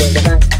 Bye.